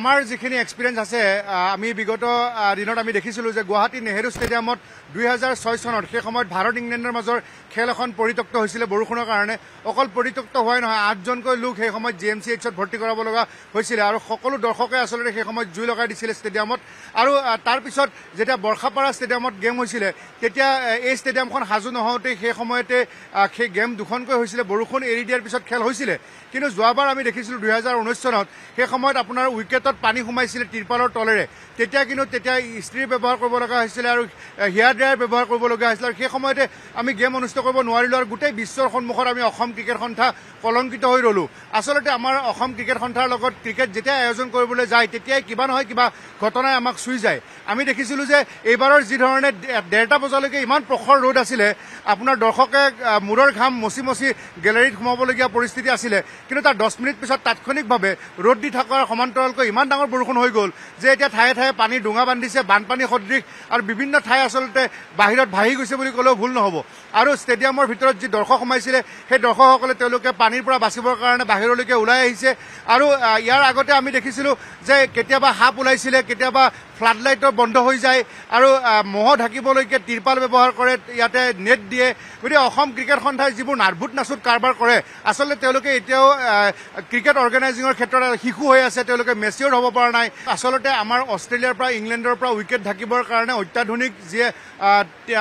আমাৰ যিখিনি এক্সপিৰিয়েঞ্চ আছে আমি বিগত দিনত আমি দেখিছিলোঁ যে গুৱাহাটী নেহেৰু ষ্টেডিয়ামত দুই চনত সেই সময়ত ভাৰত ইংলেণ্ডৰ মাজৰ খেল এখন পৰিত্যক্ত হৈছিলে বৰষুণৰ কাৰণে। অকল পৰিত্যক্ত হোৱাই নহয় আঠজনকৈ লোক সেই সময়ত জি এম চি এইচত ভৰ্তি কৰাব লগা হৈছিলে আৰু সকলো দৰ্শকে আচলতে সেই সময়ত জুই লগাই দিছিলে ষ্টেডিয়ামত। আৰু তাৰপিছত যেতিয়া বৰ্ষাপাৰা ষ্টেডিয়ামত গেম হৈছিলে তেতিয়া এই ষ্টেডিয়ামখন সাজু নহওঁতে সেই সময়তে সেই গেম দুখনকৈ হৈছিলে বৰষুণ এৰি দিয়াৰ পিছত খেল হৈছিলে। কিন্তু যোৱাবাৰ আমি দেখিছিলোঁ দুহেজাৰ ঊনৈছ চনত সেই সময়ত আপোনাৰ উইকেটত পানী সোমাইছিলে তিৰপালৰ তলেৰে। তেতিয়া কিন্তু তেতিয়া ইস্ত্ৰি ব্যৱহাৰ কৰিব লগা হৈছিলে আৰু হেয়াৰ ড্ৰায়াৰ ব্যৱহাৰ কৰিবলগীয়া হৈছিলে। আৰু সেই সময়তে আমি গেম অনুষ্ঠিত কৰিব নোৱাৰিলোঁ আৰু গোটেই বিশ্বৰ সন্মুখত আমি অসম ক্ৰিকেট সন্থা কলংকিত হৈ ৰ'লোঁ। আচলতে আমাৰ অসম ক্ৰিকেট সন্থাৰ লগত ক্ৰিকেট যেতিয়া আয়োজন কৰিবলৈ যায় তেতিয়াই কিবা নহয় কিবা ঘটনাই আমাক চুই যায়। আমি দেখিছিলোঁ যে এইবাৰৰ যি ধৰণে ডে- ডেৰটা বজালৈকে ইমান প্ৰখৰ ৰ'দ আছিলে আপোনাৰ দৰ্শকে মূৰৰ ঘাম মচি মচি গেলেৰীত সোমাবলগীয়া পৰিস্থিতি আছিলে। কিন্তু তাৰ দহ মিনিট পিছত তাৎক্ষণিকভাৱে ৰ'দ দি থকাৰ সমান্তৰালকৈ ইমান ডাঙৰ বৰষুণ হৈ গ'ল যে এতিয়া ঠায়ে ঠায়ে পানী ডোঙা বান্ধিছে বানপানী সদৃশ আৰু বিভিন্ন ঠাই আচলতে বাহিৰত ভাহি গৈছে বুলি ক'লেও ভুল নহ'ব। আৰু ষ্টেডিয়ামৰ ভিতৰত যি দৰ্শক সোমাইছিলে সেই দৰ্শকসকলে তেওঁলোকে পানীৰ পৰা বাচিবৰ কাৰণে বাহিৰলৈকে ওলাই আহিছে। আৰু ইয়াৰ আগতে আমি দেখিছিলোঁ যে কেতিয়াবা সাপ ওলাইছিলে কেতিয়াবা ফ্লাড লাইটৰ বন্ধ হৈ যায় আৰু মহ ঢাকিবলৈকে তিৰপাল ব্যৱহাৰ কৰে ইয়াতে নেট দিয়ে। গতিকে অসম ক্ৰিকেট সন্থাই যিবোৰ নাৰভুত নাচুত কাৰবাৰ কৰে আচলতে তেওঁলোকে এতিয়াও ক্ৰিকেট অৰ্গেনাইজিঙৰ ক্ষেত্ৰত শিশু হৈ আছে তেওঁলোকে মেচিয়ৰ হ'ব পৰা নাই। আচলতে আমাৰ অষ্ট্ৰেলিয়াৰ পৰা ইংলেণ্ডৰ পৰা উইকেট ঢাকিবৰ কাৰণে অত্যাধুনিক যিয়ে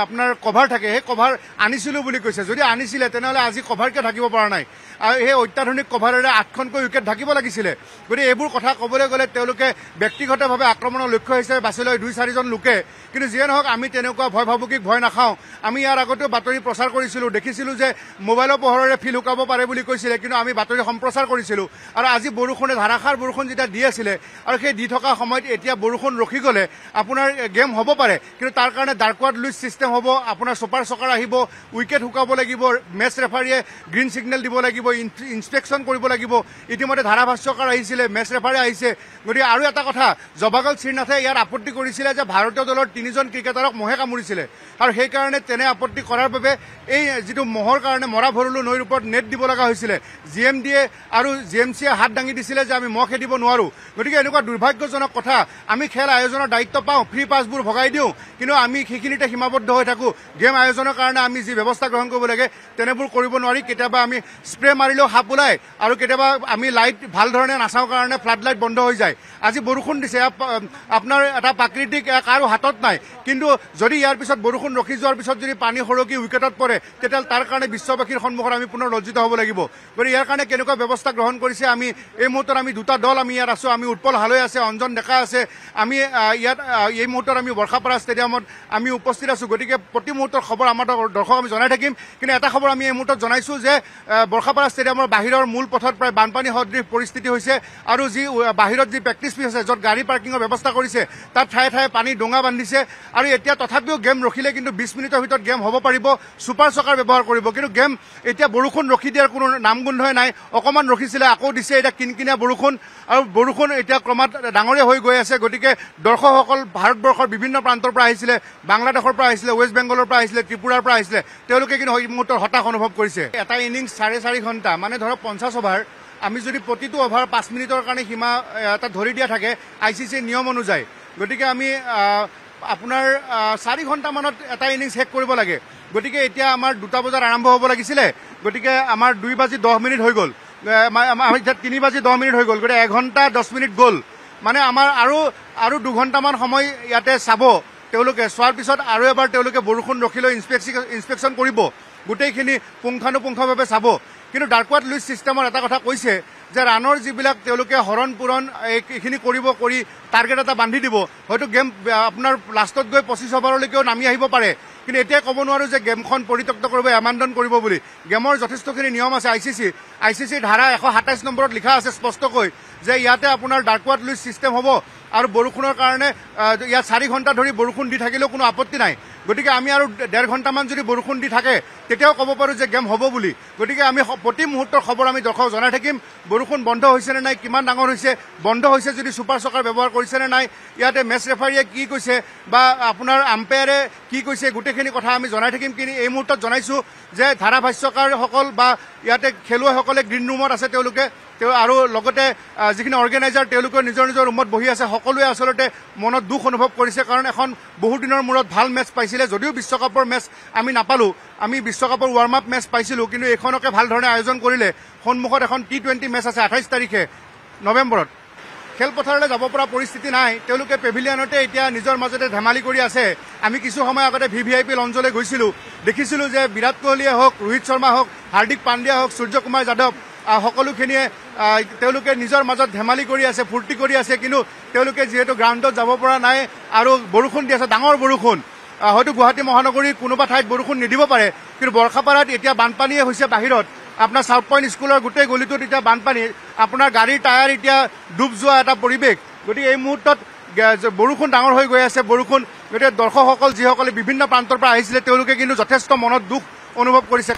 আপোনাৰ কভাৰ থাকে সেই কভাৰ আনিছিলোঁ বুলি কৈছে। যদি আনিছিলে তেনেহ'লে আজি কভাৰ কিয় ঢাকিব পৰা নাই। আৰু সেই অত্যাধুনিক কভাৰেৰে আঠখনকৈ উইকেট ঢাকিব লাগিছিলে। গতিকে এইবোৰ কথা ক'বলৈ গ'লে তেওঁলোকে ব্যক্তিগতভাৱে আক্ৰমণৰ লক্ষ্য হিচাপে বাছি লয় দুই চাৰিজন লোকে। কিন্তু যিয়ে নহওক আমি তেনেকুৱা ভয় ভাবুকিক ভয় নাখাওঁ। আমি ইয়াৰ আগতেও বাতৰি প্ৰচাৰ কৰিছিলোঁ। দেখিছিলোঁ যে মোবাইলৰ পোহৰেৰে ফিল শুকাব পাৰে বুলি কৈছিলে কিন্তু আমি বাতৰি সম্প্ৰচাৰ কৰিছিলোঁ। আৰু আজি বৰষুণে ধাৰাসাৰ বৰষুণ যেতিয়া দি আছিলে আৰু সেই দি থকা সময়ত এতিয়া বৰষুণ ৰখি গ'লে আপোনাৰ গেম হ'ব পাৰে। কিন্তু তাৰ কাৰণে ডাৰ্কৱাৰ্ড লুইচ ছিষ্টেম হ'ব আপোনাৰ ছুপাৰ চকাৰ আহিব উইকেট শুকাব লাগিব মেচ ৰেফাৰীয়ে গ্ৰীণ ছিগনেল দিব লাগিব ইনস্পেকশ্যন কৰিব লাগিব। ইতিমধ্যে ধাৰাভাষ্যকাৰ আহিছিলে মেচ ৰেফাৰী আহিছে। গতিকে আৰু এটা কথা জবাগল শ্ৰীনাথে ইয়াত আপত্তি কৰিছিলে যে ভাৰতীয় দলৰ তিনিজন ক্ৰিকেটাৰক মহে কামুৰিছিলে। আৰু সেইকাৰণে তেনে আপত্তি কৰাৰ বাবে এই যিটো মহৰ কাৰণে মৰা ভৰলু নৈৰ ওপৰত নেট দিব লগা হৈছিলে। জি এম ডিয়ে আৰু জি এম চিয়ে হাত দাঙি দিছিলে যে আমি মহ খেদিব নোৱাৰো। গতিকে এনেকুৱা দুৰ্ভাগ্যজনক কথা। আমি খেল আয়োজনৰ দায়িত্ব পাওঁ ফ্ৰী পাছবোৰ ভগাই দিওঁ। কিন্তু আমি সেইখিনিতে সীমাবদ্ধ হৈ থাকোঁ। গেম আয়োজনৰ কাৰণে আমি যি ব্যৱস্থা গ্ৰহণ কৰিব লাগে তেনেবোৰ কৰিব নোৱাৰি। কেতিয়াবা আমি স্প্ৰে মাৰিলেও সাপ ওলায় আৰু কেতিয়াবা আমি লাইট ভাল ধৰণে নাচাওঁ কাৰণে ফ্লাড লাইট বন্ধ হৈ যায়। আজি বৰষুণ দিছে। আপ- এটা প্ৰাকৃতিক কাৰো হাতত নাই। কিন্তু যদি ইয়াৰ পিছত বৰষুণ ৰখি যোৱাৰ পিছত যদি পানী সৰকি উইকেটত পৰে তেতিয়া তাৰ কাৰণে বিশ্ববাসীৰ সন্মুখত আমি পুনৰ লজ্জিত হ'ব লাগিব। গতিকে ইয়াৰ কাৰণে কেনেকুৱা ব্যৱস্থা গ্ৰহণ কৰিছে আমি এই মুহূৰ্তত আমি দুটা দল আমি ইয়াত আছো। আমি উৎপল হালৈ আছে অঞ্জন ডেকা আছে। আমি ইয়াত এই মুহূৰ্তত আমি বৰ্ষাপাৰা ষ্টেডিয়ামত আমি উপস্থিত আছো। গতিকে প্ৰতি মুহূৰ্তৰ খবৰ আমাৰ দৰ- দৰ্শক আমি জনাই থাকিম। কিন্তু এটা খবৰ আমি এই মুহূৰ্তত জনাইছো যে বৰ্ষাপাৰা ষ্টেডিয়ামৰ বাহিৰৰ মূল পথত প্ৰায় বানপানী সদৃশ পৰিস্থিতি হৈছে। আৰু যি বাহিৰত যি প্ৰেক্টিচ পিচ আছে য'ত গাড়ী পাৰ্কিঙৰ ব্যৱস্থা কৰিছে তাত ঠায়ে ঠায়ে পানী ডোঙা বান্ধিছে। আৰু এতিয়া তথাপিও গেম ৰখিলে কিন্তু বিছ মিনিটৰ ভিতৰত গেম হ'ব পাৰিব ছুপাৰ চকাৰ ব্যৱহাৰ কৰিব। কিন্তু গেম এতিয়া বৰষুণ ৰখি দিয়াৰ কোনো নামগোন্ধই নাই। অকণমান ৰখিছিলে আকৌ দিছে এতিয়া কিনকিনীয়া বৰষুণ। আৰু বৰষুণ এতিয়া ক্ৰমাৎ ডাঙৰীয়া হৈ গৈ আছে। গতিকে দৰ্শকসকল ভাৰতবৰ্ষৰ বিভিন্ন প্ৰান্তৰ পৰা আহিছিলে বাংলাদেশৰ পৰা আহিছিলে ৱেষ্ট বেংগলৰ পৰা আহিছিলে ত্ৰিপুৰাৰ পৰা আহিছিলে। তেওঁলোকে কিন্তু এই মুহূৰ্তত হতাশ অনুভৱ কৰিছে। এটা ইনিংছ চাৰে চাৰি ঘণ্টা মানে ধৰক পঞ্চাছ অভাৰ। আমি যদি প্ৰতিটো অভাৰ পাঁচ মিনিটৰ কাৰণে সীমা এটা ধৰি দিয়া থাকে আই চি চিৰ নিয়ম অনুযায়ী। গতিকে আমি আপোনাৰ চাৰি ঘণ্টামানত এটা ইনিংছ শেষ কৰিব লাগে। গতিকে এতিয়া আমাৰ দুটা বজাত আৰম্ভ হ'ব লাগিছিলে। গতিকে আমাৰ দুই বাজি দহ মিনিট হৈ গ'ল। তিনি বাজি দহ মিনিট হৈ গ'ল। গতিকে এঘণ্টা দহ মিনিট গ'ল। মানে আমাৰ আৰু আৰু দুঘণ্টামান সময় ইয়াতে চাব। তেওঁলোকে চোৱাৰ পিছত আৰু এবাৰ তেওঁলোকে বৰষুণ ৰখিলৈ ইনস্পেকশ্যন ইনস্পেকশ্যন কৰিব। গোটেইখিনি পুংখানুপুংখভাৱে চাব। কিন্তু ডাৰ্কৱাট লুইচ ছিষ্টেমৰ এটা কথা কৈছে যে ৰাণৰ যিবিলাক তেওঁলোকে হৰণ পূৰণ এই- এইখিনি কৰিব কৰি টাৰ্গেট এটা বান্ধি দিব হয়তো গেম আপোনাৰ লাষ্টত গৈ পঁচিছ অভাৰলৈকেও নামি আহিব পাৰে। কিন্তু এতিয়া ক'ব নোৱাৰো যে গেমখন পৰিত্যক্ত কৰিব এমান্দন কৰিব বুলি। গেমৰ যথেষ্টখিনি নিয়ম আছে I C C I C চিৰ ধাৰা এশ সাতাইছ নম্বৰত লিখা আছে স্পষ্টকৈ যে ইয়াতে আপোনাৰ ডাৰ্কৱাট লুইচ ছিষ্টেম হ'ব আৰু বৰষুণৰ কাৰণে ইয়াত চাৰি ঘণ্টা ধৰি বৰষুণ দি থাকিলেও কোনো আপত্তি নাই। গতিকে আমি আৰু ডেৰ ঘণ্টামান যদি বৰষুণ দি থাকে তেতিয়াও ক'ব পাৰোঁ যে গেম হ'ব বুলি। গতিকে আমি প্ৰতি মুহূৰ্তৰ খবৰ আমি দৰ্শকক জনাই থাকিম। বৰষুণ বন্ধ হৈছে নে নাই কিমান ডাঙৰ হৈছে বন্ধ হৈছে যদি ছুপাৰ চকাৰ ব্যৱহাৰ কৰিছে নে নাই ইয়াতে মেচ ৰেফাৰীয়ে কি কৈছে বা আপোনাৰ আম্পায়াৰে কি কৈছে গোটেইখিনি কথা আমি জনাই থাকিম। কিন্তু এই মুহূৰ্তত জনাইছোঁ যে ধাৰাভাষ্যকাৰসকল বা ইয়াতে খেলুৱৈসকলে গ্ৰীণ ৰুমত আছে তেওঁলোকে তেওঁ আৰু লগতে যিখিনি অৰ্গেনাইজাৰ তেওঁলোকে নিজৰ নিজৰ ৰুমত বহি আছে। সকলোৱে আচলতে মনত দুখ অনুভৱ কৰিছে। কাৰণ এখন বহুদিনৰ মূৰত ভাল মেচ পাইছিলে। যদিও বিশ্বকাপৰ মেচ আমি নাপালোঁ আমি বিশ্বকাপৰ ৱাৰ্ম আপ মেচ পাইছিলোঁ কিন্তু এইখনকে ভাল ধৰণে আয়োজন কৰিলে সন্মুখত এখন টি টুৱেণ্টি মেচ আছে আঠাইছ তাৰিখে নৱেম্বৰত। খেলপথাৰলৈ যাব পৰা পৰিস্থিতি নাই তেওঁলোকে পেভিলিয়নতে এতিয়া নিজৰ মাজতে ধেমালি কৰি আছে। আমি কিছু সময় আগতে ভি ভি আই পি লঞ্চলৈ গৈছিলোঁ দেখিছিলোঁ যে বিৰাট কোহলিয়ে হওক ৰোহিত শৰ্মা হওক হাৰ্দিক পাণ্ডিয়া হওক সূৰ্যকুমাৰ যাদৱ আহ, সকলোখিনিয়ে তেওঁলোকে নিজৰ মাজত ধেমালি কৰি আছে ফূৰ্তি কৰি আছে কিন্তু তেওঁলোকে যিহেতু গ্ৰাউণ্ডত যাব পৰা নাই আৰু বৰষুণ দি আছে ডাঙৰ বৰষুণ। হয়তো গুৱাহাটী মহানগৰীৰ কোনোবা ঠাইত বৰষুণ নিদিব পাৰে কিন্তু বৰ্ষাপাৰাত এতিয়া বানপানীয়ে হৈছে বাহিৰত। আপোনাৰ চাউথ পইণ্ট স্কুলৰ গোটেই গলিটোত এতিয়া বানপানী। আপোনাৰ গাড়ীৰ টায়াৰ এতিয়া ডুব যোৱা এটা পৰিৱেশ। গতিকে এই মুহূৰ্তত বৰষুণ ডাঙৰ হৈ গৈ আছে বৰষুণ। গতিকে দৰ্শকসকল যিসকলে বিভিন্ন প্ৰান্তৰ পৰা আহিছিলে তেওঁলোকে কিন্তু যথেষ্ট মনত দুখ অনুভৱ কৰিছে।